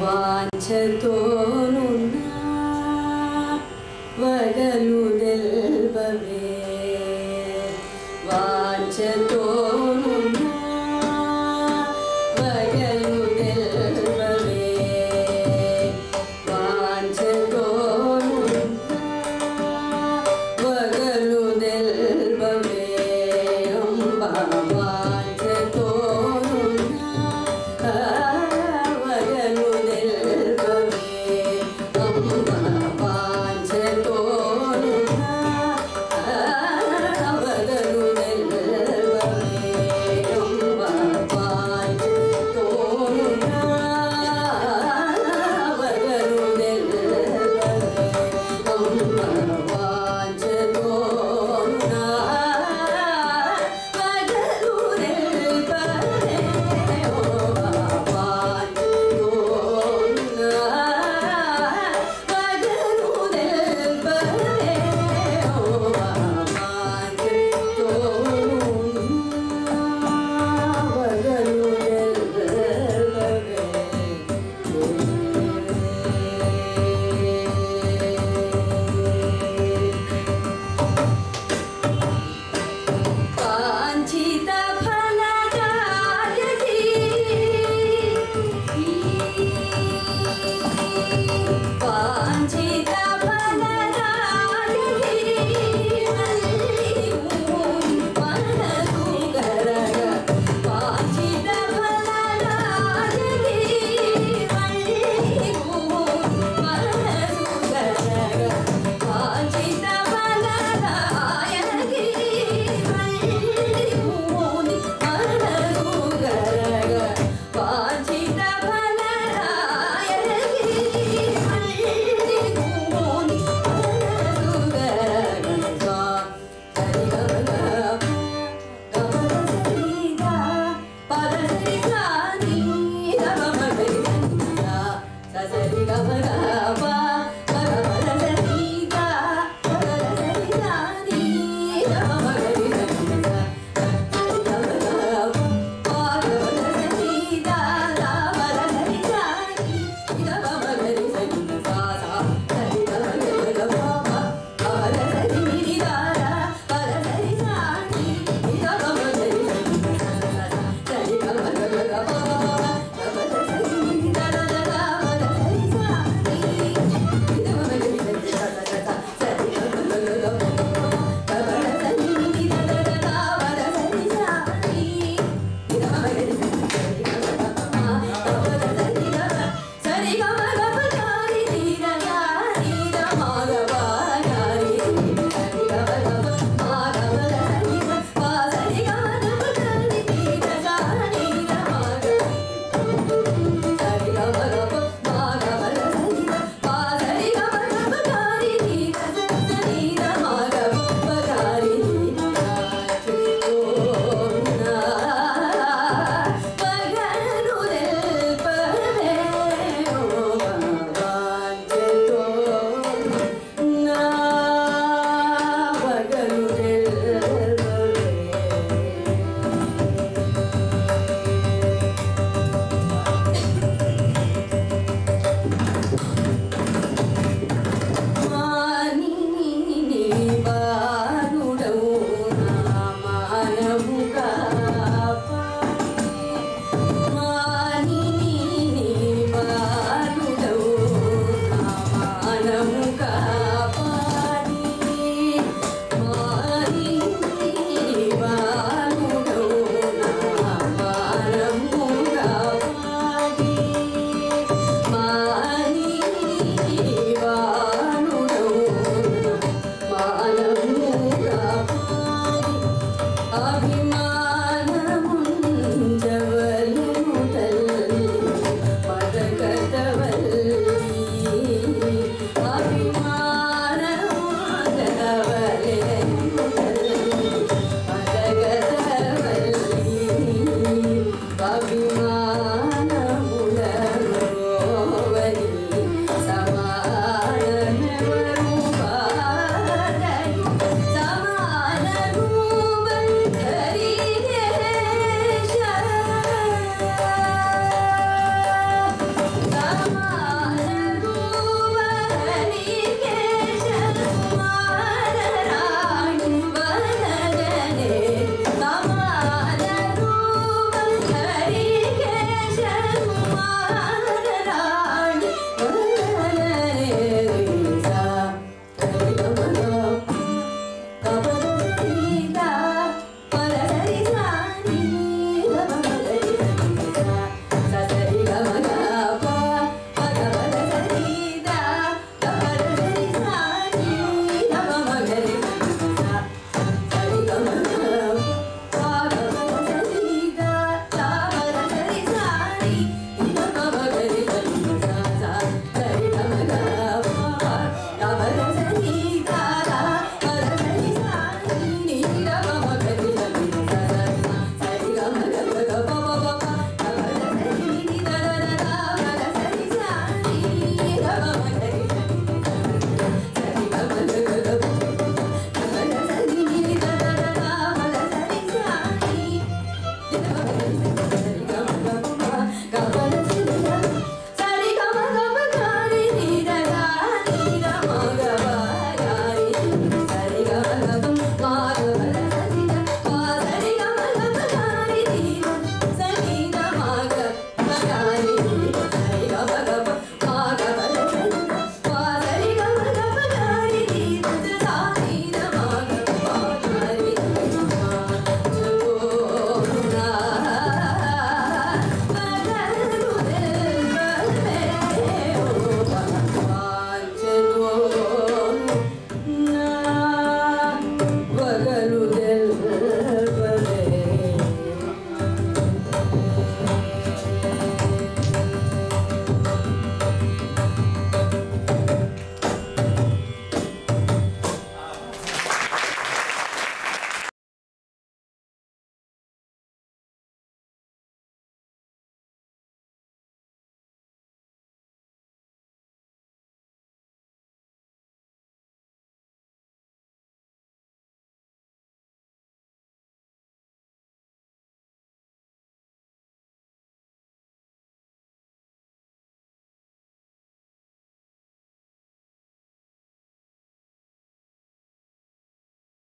వాంఛతోనున్నా వగలు